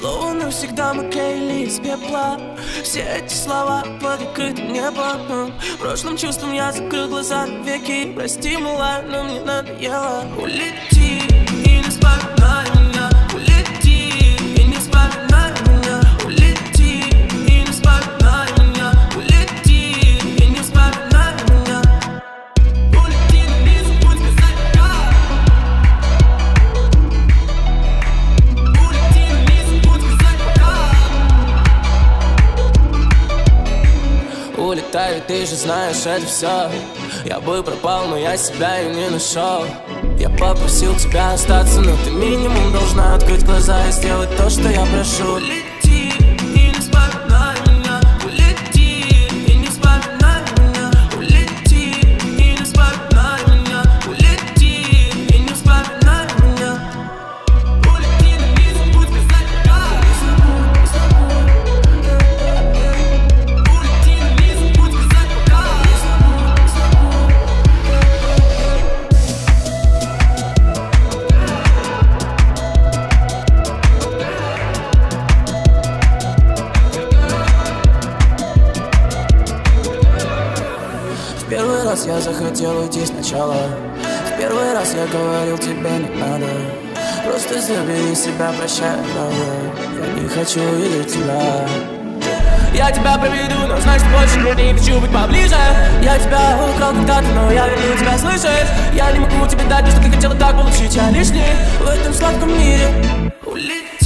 помню, всегда мы клеили из пепла. Все эти слова под открытым небом. Прошлым чувством я закрыл глаза веки. Прости, мила, но мне надоело. Улети Улетаю, ты же знаешь это все Я бы пропал, но я себя и не нашел Я попросил тебя остаться, но ты минимум должна открыть глаза И сделать то, что я прошу раз я захотел уйти сначала. В первый раз я говорил тебе не надо. Просто забери себя, прощай, правда Я не хочу видеть тебя я тебя проведу, но что больше не хочу быть поближе. Я тебя украл когда-то, но я верну тебя, слышишь? Я не могу тебе дать то, что ты хотела так получить Я лишний в этом сладком мире. Улети